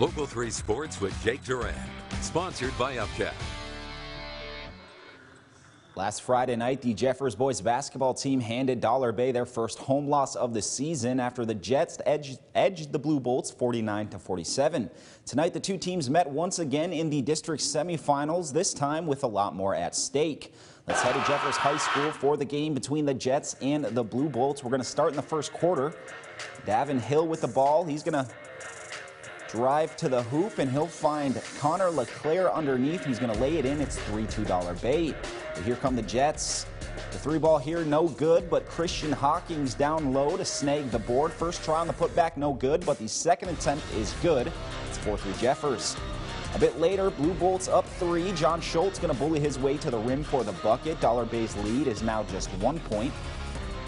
Local 3 Sports with Jake Duran. Sponsored by Upcat. Last Friday night, the Jeffers boys basketball team handed Dollar Bay their first home loss of the season after the Jets edged, edged the Blue Bolts 49 to 47. Tonight, the two teams met once again in the district semifinals, this time with a lot more at stake. Let's head to Jeffers High School for the game between the Jets and the Blue Bolts. We're going to start in the first quarter. Davin Hill with the ball. He's going to drive to the hoop, and he'll find Connor LeClaire underneath. He's going to lay it in. It's $3-2 Bay. But here come the Jets. The three ball here, no good, but Christian Hawkins down low to snag the board. First try on the putback, no good, but the second attempt is good. It's 4-3 Jeffers. A bit later, Blue Bolts up three. John Schultz going to bully his way to the rim for the bucket. Dollar Bay's lead is now just one point.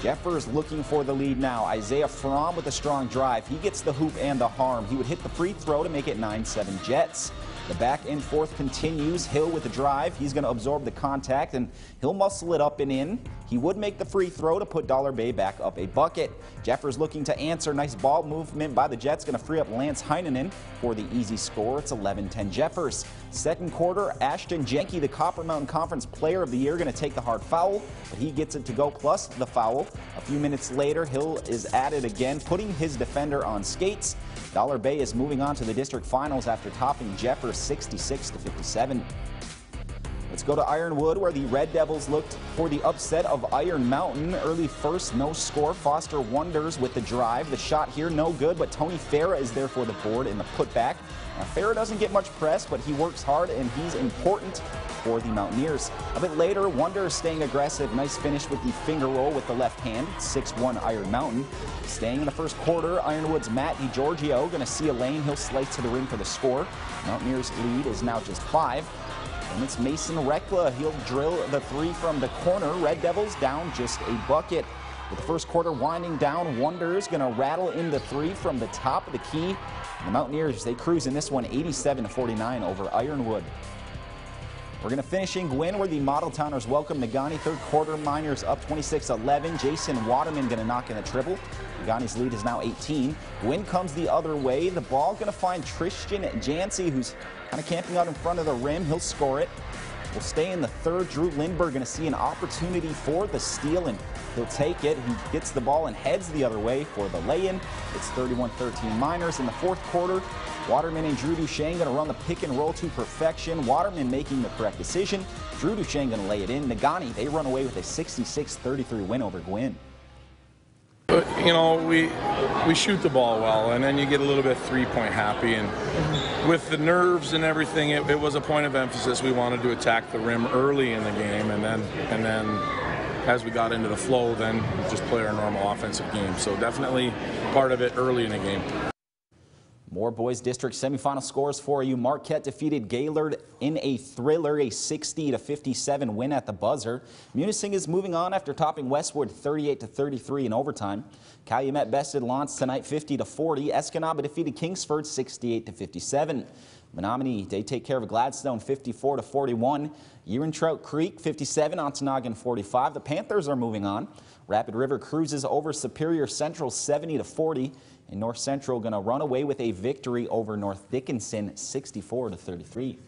Jeffers looking for the lead now. Isaiah Fromm with a strong drive. He gets the hoop and the harm. He would hit the free throw to make it 9-7 Jets. The back and forth continues. Hill with the drive. He's going to absorb the contact and he'll muscle it up and in. He would make the free throw to put Dollar Bay back up a bucket. Jeffers looking to answer. Nice ball movement by the Jets. Going to free up Lance Heinonen for the easy score. It's 11-10 Jeffers. Second quarter, Ashton Jenke, the Copper Mountain Conference Player of the Year, going to take the hard foul, but he gets it to go plus the foul. A few minutes later, Hill is at it again, putting his defender on skates. Dollar Bay is moving on to the district finals after topping Jeffers 66 to 57. Let's go to Ironwood, where the Red Devils looked for the upset of Iron Mountain. Early first, no score. Foster Wonders with the drive. The shot here, no good, but Tony Farah is there for the board in the putback. Now, Farah doesn't get much press, but he works hard, and he's important for the Mountaineers. A bit later, Wonder staying aggressive. Nice finish with the finger roll with the left hand. 6-1 Iron Mountain. Staying in the first quarter, Ironwood's Matt DiGiorgio going to see a lane. He'll slice to the rim for the score. Mountaineers' lead is now just five. And it's Mason Rekla. He'll drill the three from the corner. Red Devils down just a bucket. With the first quarter winding down, Wonders going to rattle in the three from the top of the key. And the Mountaineers, they cruise in this one 87 to 49 over Ironwood. We're going to finish in Gwinn where the Model Towners welcome Negaunee. Third quarter, Miners up 26-11. Jason Waterman going to knock in a triple. Negaunee's lead is now 18. Gwinn comes the other way. The ball going to find Tristan Jancy, who's kind of camping out in front of the rim. He'll score it. We'll stay in the third. Drew Lindbergh going to see an opportunity for the steal, and he'll take it. He gets the ball and heads the other way for the lay-in. It's 31-13 Miners in the fourth quarter. Waterman and Drew Duchesne going to run the pick and roll to perfection. Waterman making the correct decision. Drew Duchesne going to lay it in. Negaunee, they run away with a 66-33 win over Gwinn. But, you know, we we shoot the ball well, and then you get a little bit three-point happy. And with the nerves and everything, it, it was a point of emphasis. We wanted to attack the rim early in the game, and then and then as we got into the flow, then just play our normal offensive game. So definitely part of it early in the game. More boys district semifinal scores for you. Marquette defeated Gaylord in a thriller, a 60 to 57 win at the buzzer. Munising is moving on after topping Westwood 38 to 33 in overtime. Calumet bested L'Anse tonight 50 to 40. Escanaba defeated Kingsford 68 to 57. Menominee, they take care of Gladstone 54 to 41. Trout Creek 57, Ontonagon 45. The Panthers are moving on. Rapid River cruises over Superior Central 70 to 40. And North Central going to run away with a victory over North Dickinson 64 to 33.